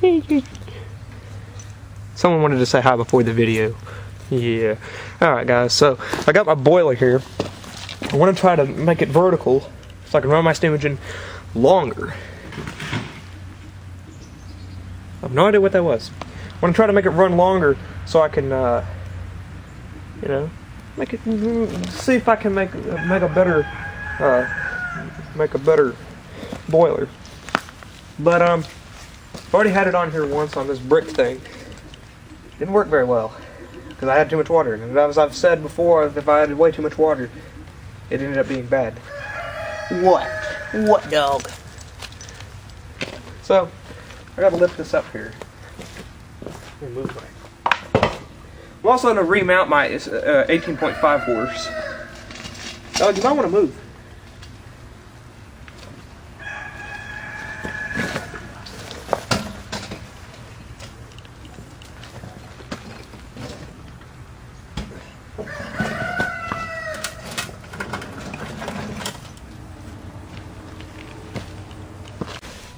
Someone wanted to say hi before the video. Yeah. Alright guys, so I got my boiler here. I want to try to make it vertical so I can run my steam engine longer. I have no idea what that was. I want to try to make it run longer so I can, uh, you know, make it, see if I can make make a better, uh, make a better boiler. But um, I've already had it on here once on this brick thing. Didn't work very well because I had too much water. And as I've said before, if I had way too much water, it ended up being bad. What? What dog? So I gotta lift this up here. Remove my. I'm also gonna remount my uh, 18.5 horse. Oh, you might want to move.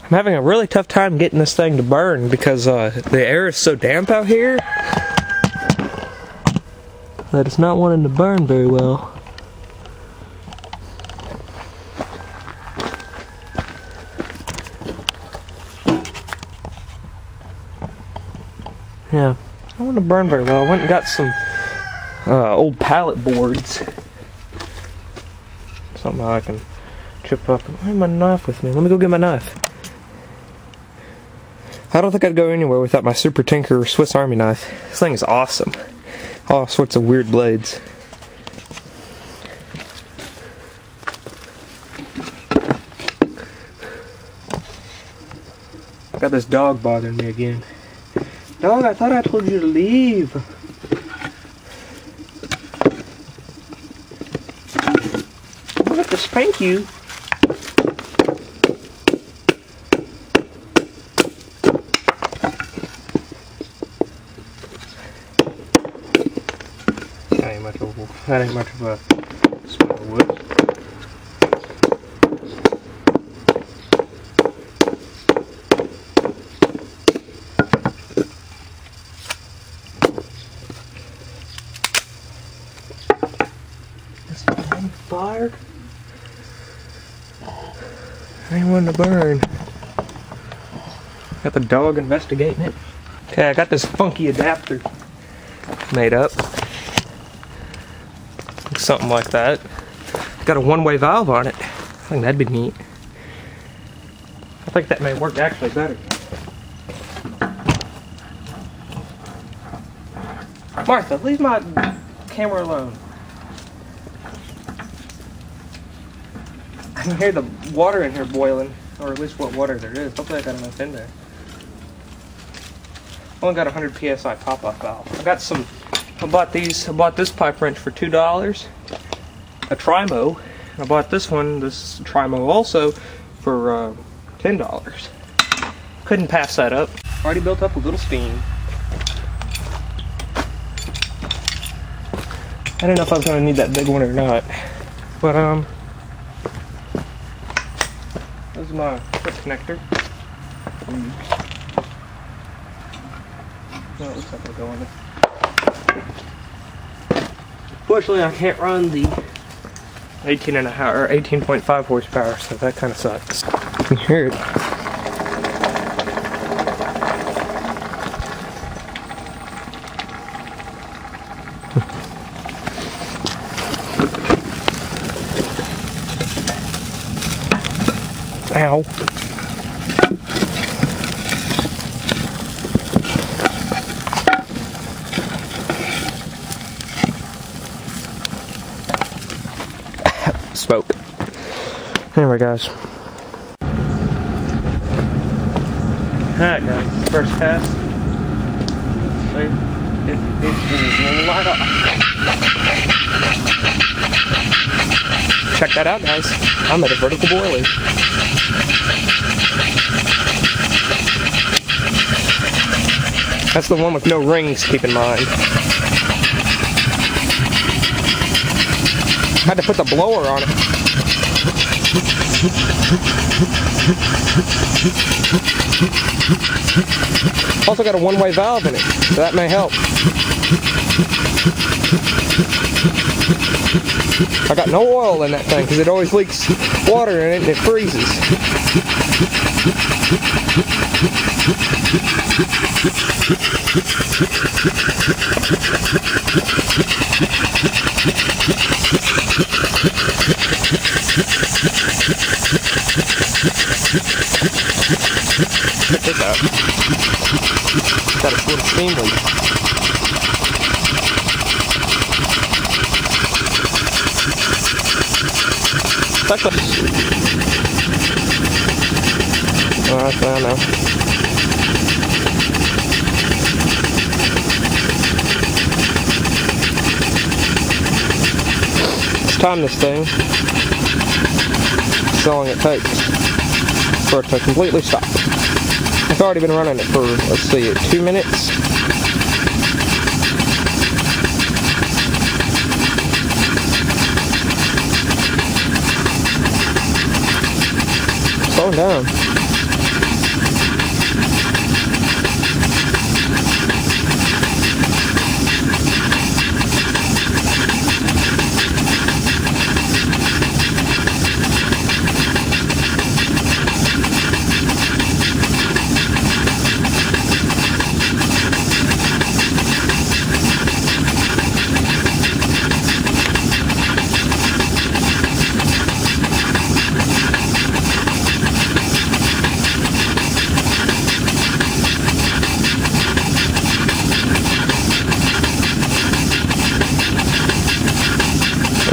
I'm having a really tough time getting this thing to burn because uh, the air is so damp out here that it's not wanting to burn very well. Yeah, I want to burn very well. I went and got some uh, old pallet boards. Something I can chip up. I have my knife with me. Let me go get my knife. I don't think I'd go anywhere without my Super Tinker Swiss Army knife. This thing is awesome. All sorts of weird blades. Got this dog bothering me again. Dog, I thought I told you to leave. I'm gonna have to spank you. Much of a, that ain't much of a smell of wood. Fire. Ain't one to burn. Got the dog investigating it. Okay, I got this funky adapter made up. Something like that. Got a one-way valve on it. I think that'd be neat. I think that may work actually better. Martha, leave my camera alone. I can hear the water in here boiling, or at least what water there is. Hopefully I got enough in there. Only got 100 psi pop-off valve. I got some I bought these. I bought this pipe wrench for two dollars. A Trimo. I bought this one, this Trimo also, for uh, ten dollars. Couldn't pass that up. Already built up a little steam. I didn't know if I was gonna need that big one or not, but um, this is my quick connector. No, it looks like it'll go on it. Fortunately, I can't run the 18 and a half or 18.5 horsepower, so that kind of sucks. You can hear it. Ow. Anyway, guys. Alright, guys. First pass. See? It, it's light off. Check that out, guys. I'm at a vertical boiler. That's the one with no rings, keep in mind. I Had to put the blower on it. Also got a one-way valve in it, so that may help. I got no oil in that thing because it always leaks water in it and it freezes. Got a little steam leak. That's a... Oh, that's, I know. It's time this thing. How long it takes for it to completely stop. I've already been running it for, let's see, two minutes. Slowing down.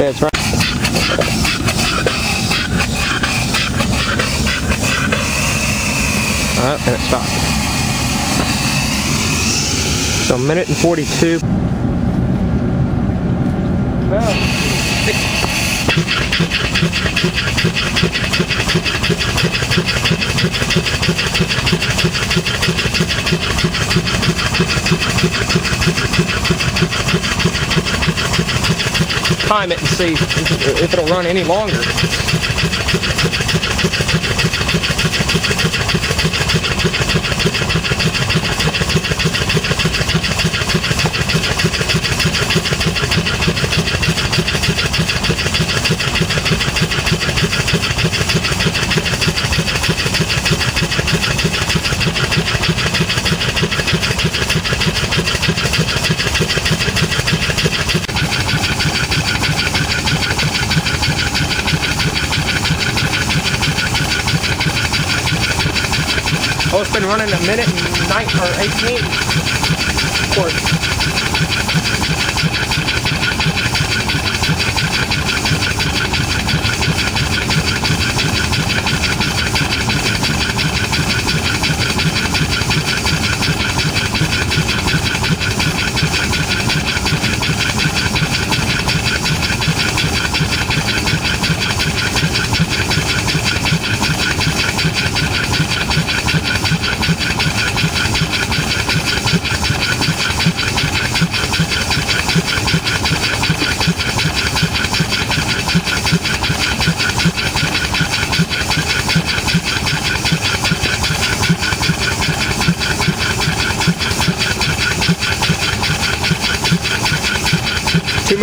It's right. Alright, and it stopped. So a minute and 42. Well, time it and see if if it'll run any longer. Been running a minute and nine or 18. Of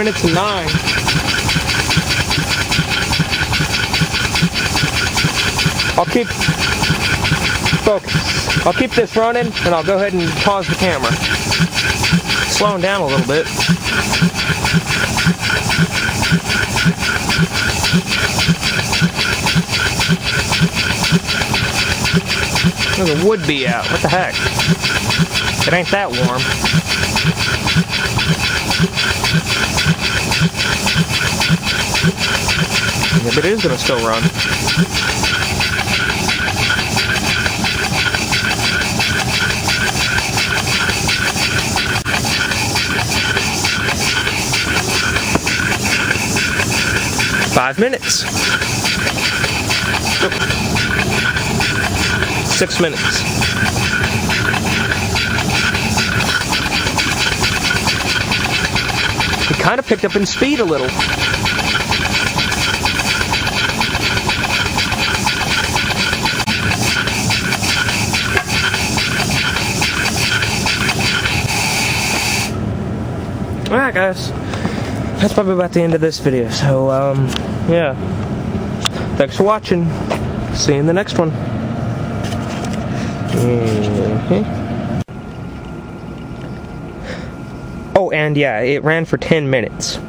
minutes and nine. I'll keep focus. I'll keep this running and I'll go ahead and pause the camera. Slowing down a little bit. There's a wood bee out. What the heck? It ain't that warm. But it is gonna still run. Five minutes. Six minutes. It kind of picked up in speed a little. Alright, guys. That's probably about the end of this video. So, um, yeah. Thanks for watching. See you in the next one. Mhm. Oh, and yeah, it ran for 10 minutes.